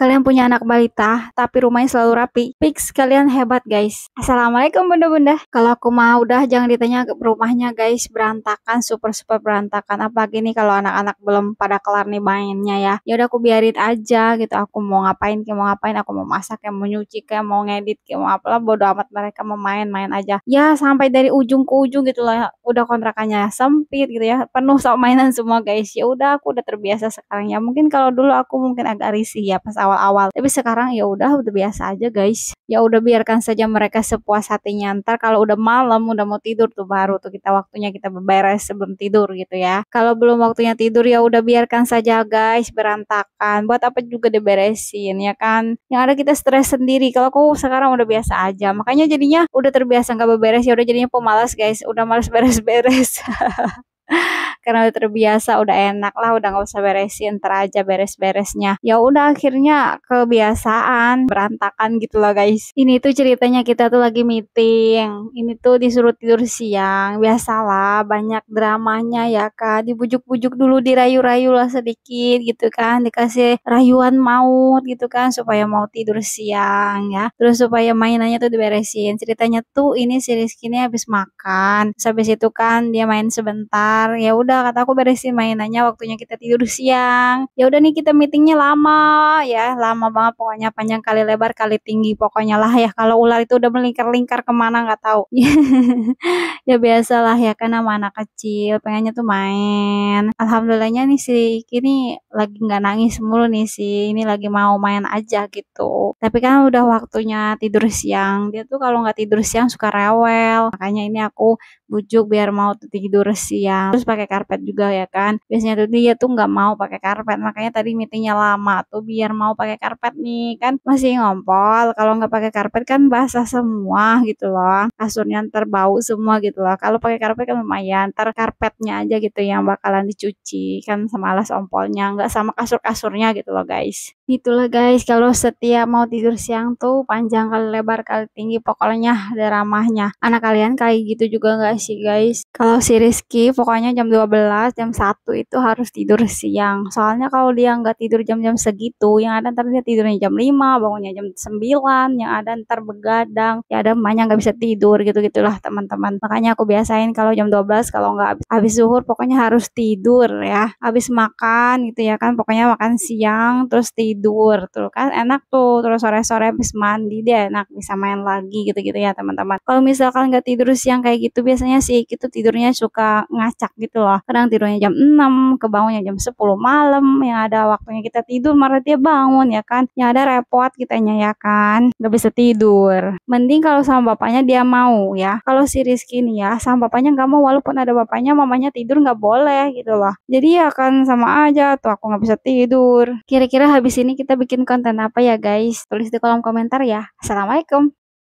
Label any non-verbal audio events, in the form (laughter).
kalian punya anak balita, tapi rumahnya selalu rapi. Fix kalian hebat guys. Assalamualaikum bunda-bunda. Kalau aku mau udah jangan ditanya ke rumahnya guys, berantakan, super-super berantakan. Apalagi nih kalau anak-anak belum pada kelar nih mainnya ya. Ya udah aku biarin aja gitu. Aku mau ngapain, kayak mau ngapain, aku mau masak, kayak mau nyuci, kayak mau ngedit, kayak mau apalah bodo amat mereka mau main-main aja. Ya sampai dari ujung ke ujung gitu lah. Udah kontrakannya sempit gitu ya. Penuh sama mainan semua guys. Ya udah aku udah terbiasa sekarang ya. Mungkin kalau dulu aku mungkin agak risih ya pas awal-awal. Tapi sekarang ya udah udah biasa aja guys. Ya udah biarkan saja mereka sepuas hatinya. Ntar kalau udah malam udah mau tidur tuh baru tuh kita waktunya kita beberes sebelum tidur gitu ya. Kalau belum waktunya tidur ya udah biarkan saja guys berantakan. Buat apa juga diberesin ya kan? Yang ada kita stres sendiri. Kalau aku sekarang udah biasa aja. Makanya jadinya udah terbiasa nggak beberes ya udah jadinya pemalas guys. Udah males beres-beres. (laughs) karena udah terbiasa udah enak lah udah nggak usah beresin ntar aja beres-beresnya. Ya udah akhirnya kebiasaan berantakan gitu lah guys. Ini tuh ceritanya kita tuh lagi meeting. Ini tuh disuruh tidur siang. Biasalah banyak dramanya ya kan dibujuk-bujuk dulu dirayu-rayu lah sedikit gitu kan. Dikasih rayuan maut gitu kan supaya mau tidur siang ya. Terus supaya mainannya tuh diberesin. Ceritanya tuh ini si Rizky ini habis makan. Habis itu kan dia main sebentar. Ya udah kata aku beresin mainannya waktunya kita tidur siang. Ya udah nih kita meetingnya lama ya. Lama banget pokoknya panjang kali lebar kali tinggi pokoknya lah ya. Kalau ular itu udah melingkar-lingkar ke mana nggak tahu. (laughs) Ya biasalah ya kan sama anak kecil pengennya tuh main. Alhamdulillahnya nih si kini lagi nggak nangis mulu nih sih ini lagi mau main aja gitu. Tapi kan udah waktunya tidur siang. Dia tuh kalau nggak tidur siang suka rewel. Makanya ini aku bujuk biar mau tidur siang. Terus pakai karpet juga ya kan. Biasanya tuh dia tuh nggak mau pakai karpet makanya tadi meetingnya lama tuh biar mau pakai karpet nih kan masih ngompol. Kalau nggak pakai karpet kan basah semua gitu loh kasurnya terbau semua gitu loh. Kalau pakai karpet kan lumayan ntar karpetnya aja gitu yang bakalan dicuci kan sama alas ompolnya nggak sama kasur-kasurnya gitu loh guys itulah guys. Kalau setiap mau tidur siang tuh panjang kali lebar kali tinggi pokoknya ada ramahnya. Anak kalian kayak gitu juga nggak sih guys? Kalau si Rizky pokoknya jam 12 jam 1 itu harus tidur siang. Soalnya kalau dia nggak tidur jam-jam segitu yang ada ntar dia tidurnya jam 5 bangunnya jam 9 yang ada ntar begadang ya ada emaknya nggak bisa tidur gitu gitulah teman-teman. Makanya aku biasain kalau jam 12 kalau nggak habis, habis zuhur pokoknya harus tidur ya. Habis makan gitu ya kan pokoknya makan siang terus tidur tidur tuh kan enak tuh terus sore-sore habis mandi dia enak bisa main lagi gitu-gitu ya teman-teman. Kalau misalkan nggak tidur siang kayak gitu biasanya sih itu tidurnya suka ngacak gitu loh. Kadang tidurnya jam 6 kebangunnya jam 10 malam yang ada waktunya kita tidur malah dia bangun ya kan? Yang ada repot kitanya ya kan? Nggak bisa tidur. Mending kalau sama bapaknya dia mau ya. Kalau si Rizky nih ya sama bapaknya nggak mau walaupun ada bapaknya mamanya tidur nggak boleh gitu loh. Jadi ya kan sama aja tuh aku nggak bisa tidur. Kira-kira habis ini kita bikin konten apa ya guys? Tulis di kolom komentar ya. Assalamualaikum.